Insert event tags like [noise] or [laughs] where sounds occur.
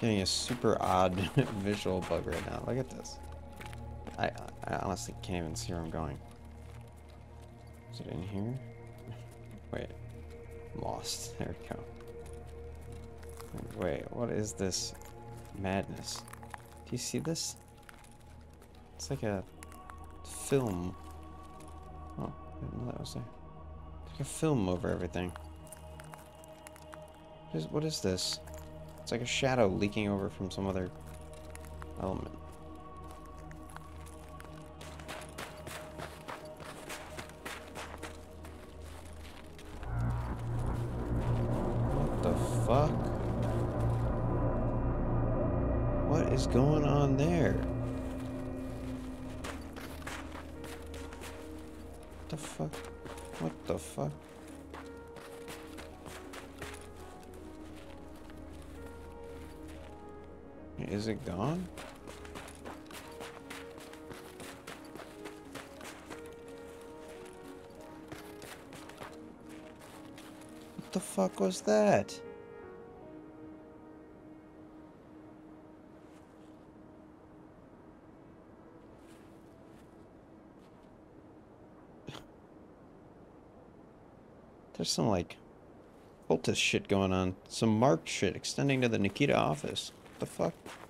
Getting a super odd [laughs] visual bug right now. Look at this. I, I honestly can't even see where I'm going. Is it in here? [laughs] Wait. I'm lost. [laughs] There we go. Wait, what is this madness? Do you see this? It's like a film. Oh, I didn't know that was there. It's like a film over everything. What is, what is this? It's like a shadow leaking over from some other element. What the fuck? What is going on there? What the fuck? What the fuck? Is it gone? What the fuck was that? [laughs] There's some like cultist shit going on. Some marked shit extending to the Nikita office. What the fuck?